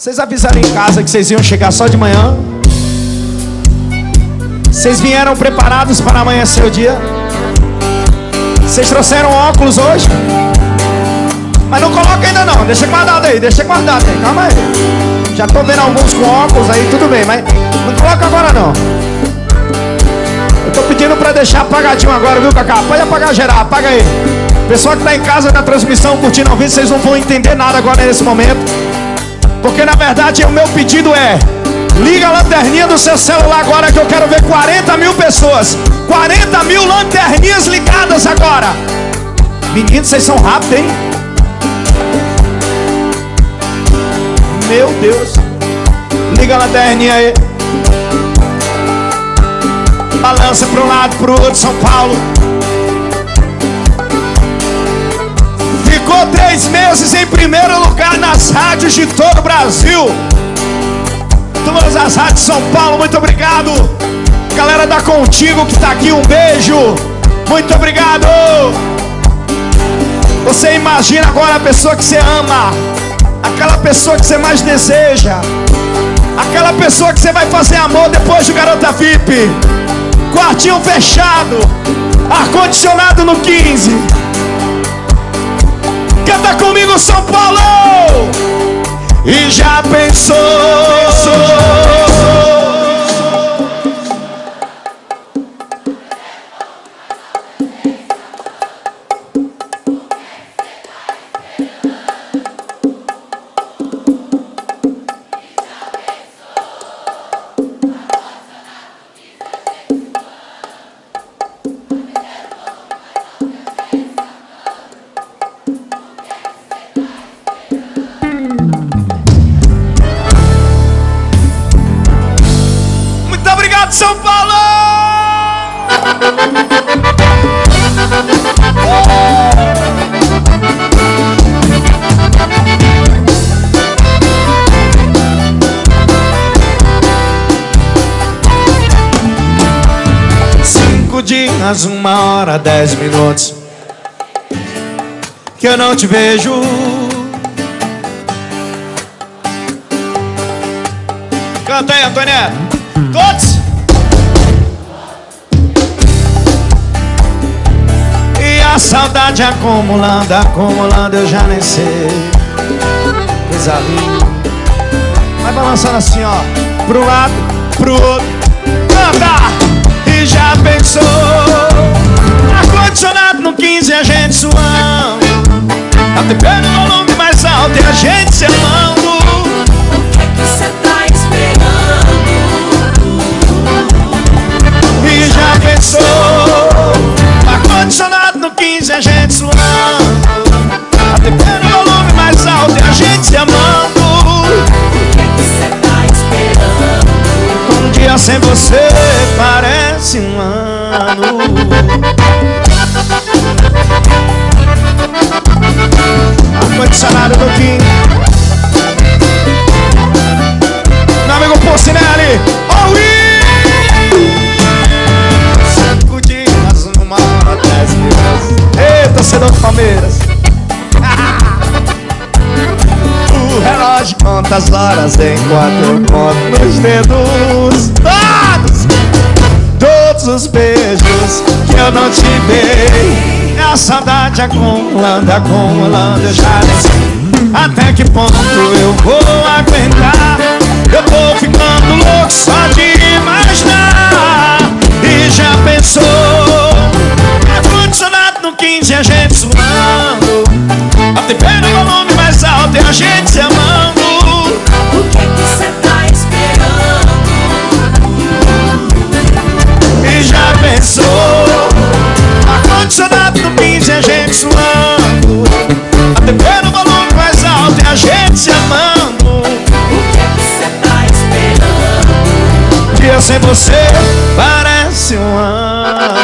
Vocês avisaram em casa que vocês iam chegar só de manhã? Vocês vieram preparados para amanhecer o dia? Vocês trouxeram óculos hoje? Mas não coloca ainda não, deixa guardado aí, deixa guardado aí, calma aí. Já tô vendo alguns com óculos aí, tudo bem, mas não coloca agora não. Eu tô pedindo para deixar apagadinho agora, viu, Cacá? Pode apagar geral, apaga aí. Pessoal que tá em casa na transmissão curtindo ao vivo, vocês não vão entender nada agora nesse momento. Porque na verdade o meu pedido é Liga a lanterninha do seu celular agora que eu quero ver 40 mil pessoas. 40 mil lanterninhas ligadas agora. Meninos, vocês são rápidos, hein? Meu Deus. Liga a lanterninha aí. Balança para um lado, para o outro, São Paulo Ficou três meses em primeiro lugar nas rádios de todo o Brasil. Todas as rádios de São Paulo, muito obrigado. Galera da Contigo que está aqui, um beijo. Muito obrigado. Você imagina agora a pessoa que você ama, aquela pessoa que você mais deseja, aquela pessoa que você vai fazer amor depois de garota VIP, quartinho fechado, ar-condicionado no 15. Canta comigo, São Paulo! E já pensou? Dias, uma hora, dez minutos que eu não te vejo. Canta aí, Antônia. Todos. A saudade acumulando, acumulando, eu já nem sei. Coisa linda. Vai balançando assim, ó. Pro lado, pro outro. Canta! já pensou? Ar-condicionado no 15 a gente suando A TV dia sem você parece um ano. O relógio conta as horas enquanto eu conto nos dedos. Todos! todos os beijos que eu não te dei. A saudade acumulando, acumulando, eu já nem sei até que ponto eu vou aguentar. Eu tô ficando louco só de imaginar. E já pensou? Ar-condicionado no 15 a gente suando. A TV no volume mais alto e a gente se amando. Dia sem você parece um ano